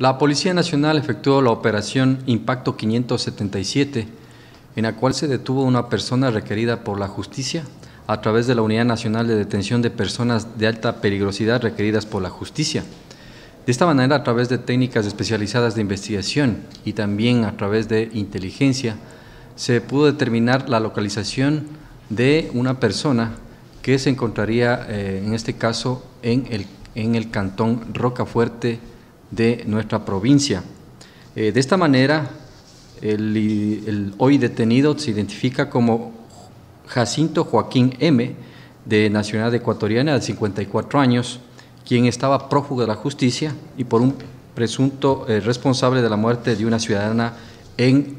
La Policía Nacional efectuó la operación Impacto 577, en la cual se detuvo una persona requerida por la justicia a través de la Unidad Nacional de Detención de Personas de Alta Peligrosidad requeridas por la justicia. De esta manera, a través de técnicas especializadas de investigación y también a través de inteligencia, se pudo determinar la localización de una persona que se encontraría, eh, en este caso, en el, en el cantón Rocafuerte, de nuestra provincia. Eh, de esta manera, el, hoy detenido se identifica como Jacinto Joaquín M., de nacionalidad ecuatoriana de 54 años, quien estaba prófugo de la justicia y por un presunto eh, responsable de la muerte de una ciudadana en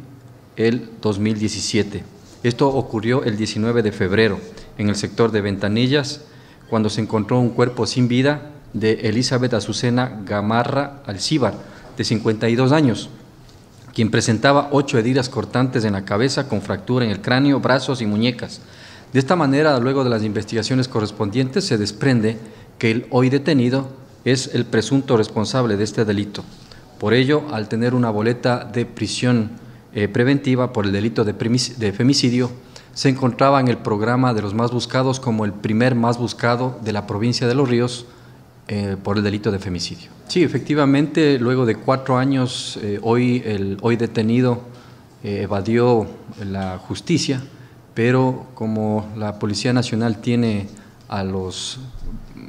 el 2017. Esto ocurrió el 19 de febrero en el sector de Ventanillas, cuando se encontró un cuerpo sin vida de Elizabeth Azucena Gamarra Alcíbar, de 52 años, quien presentaba ocho heridas cortantes en la cabeza con fractura en el cráneo, brazos y muñecas. De esta manera, luego de las investigaciones correspondientes, se desprende que el hoy detenido es el presunto responsable de este delito. Por ello, al tener una boleta de prisión eh, preventiva por el delito de, de femicidio, se encontraba en el programa de los más buscados como el primer más buscado de la provincia de Los Ríos, eh, por el delito de femicidio. Sí, efectivamente, luego de cuatro años, eh, hoy el hoy detenido eh, evadió la justicia, pero como la Policía Nacional tiene a los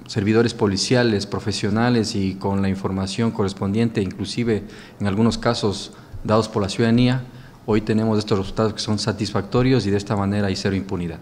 servidores policiales profesionales y con la información correspondiente, inclusive en algunos casos dados por la ciudadanía, hoy tenemos estos resultados que son satisfactorios y de esta manera hay cero impunidad.